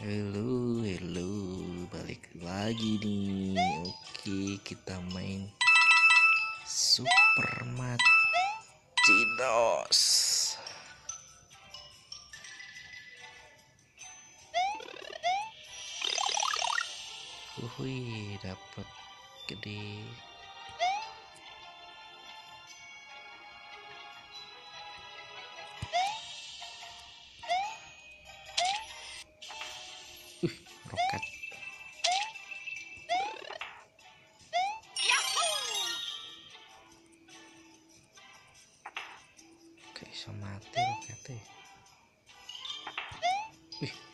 Halo, halo, balik lagi nih. Oke, kita main Super Macinos. Wuih, dapat gede. Oke, iso mati roketnya. Wih.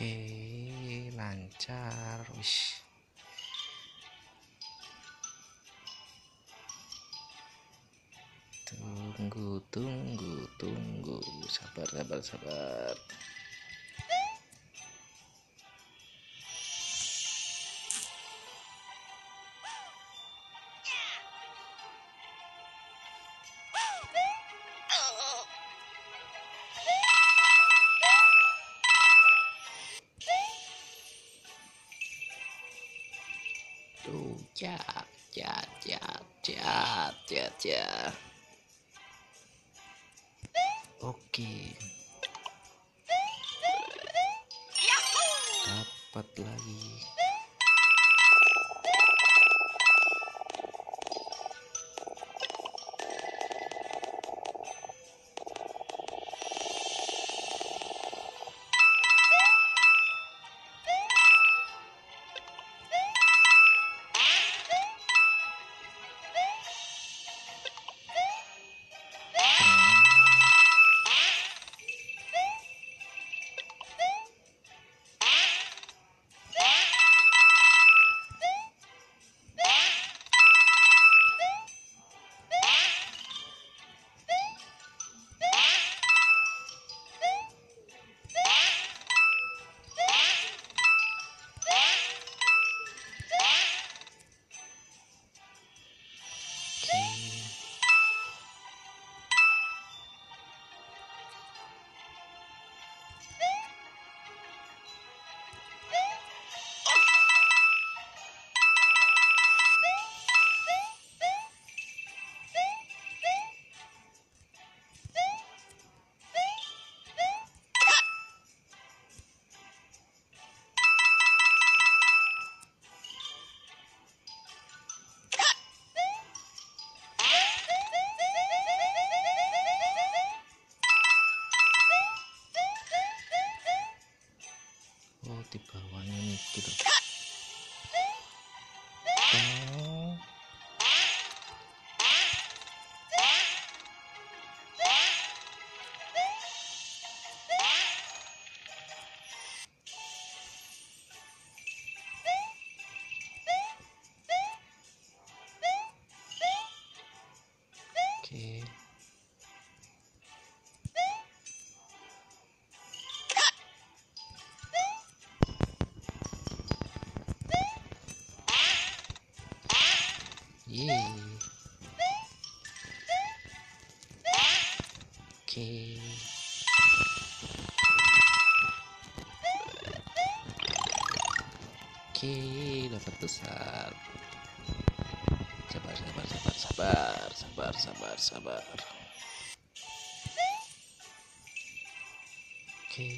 Oke, lancar. Wish. Tunggu, tunggu, tunggu. Sabar, sabar, sabar. Tuh, jat, jat, jat, jat, jat, jat. Oke. Dapat lagi. Di bawahnya nih gitu. Oke. Oke. Oke, dapat besar. Sabar, sabar, sabar, sabar, sabar, sabar, sabar. Oke.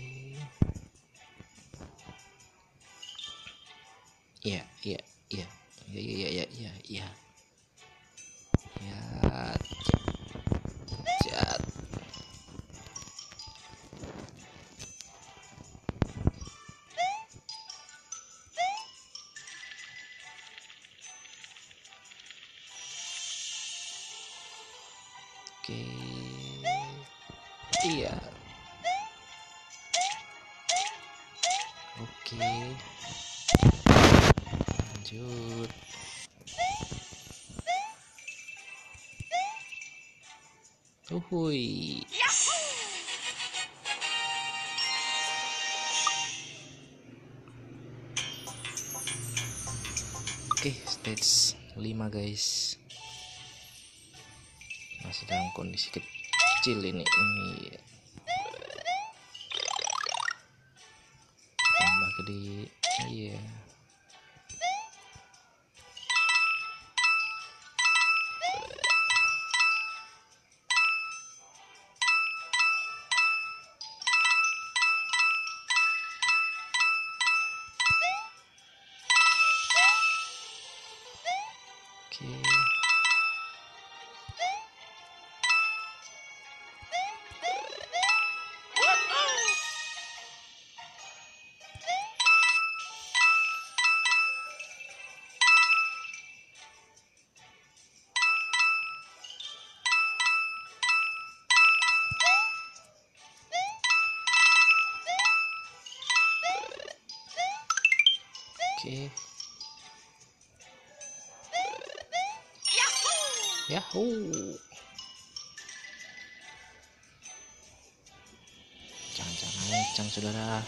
Iya, iya, iya. Iya, iya, iya, iya, iya. Oke. iya oke lanjut Uhuy. Oke, stage 5 guys. Dalam kondisi kecil ini. Ini tambah gede. Iya. Oke. Oke. Yahoo. Jangan-jangan kencang saudara.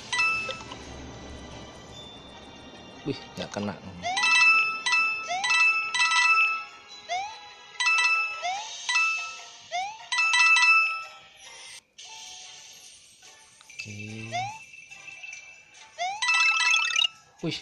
Wih, nggak kena. Wih,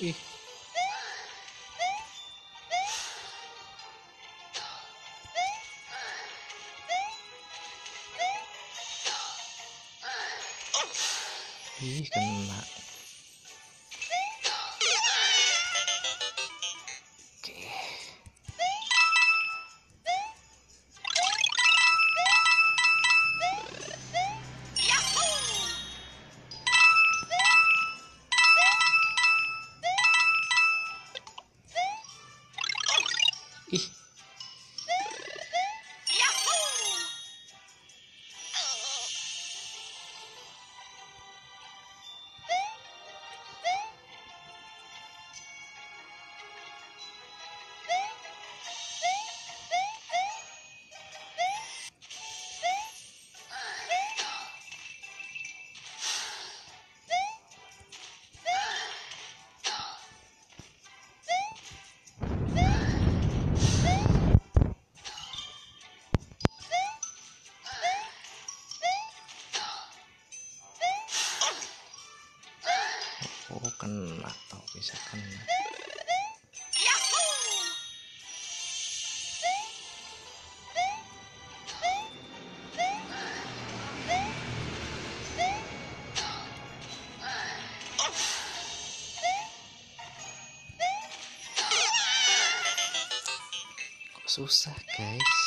Ih. Ih, kena. Ih. kena tau bisa kena. Susah, guys?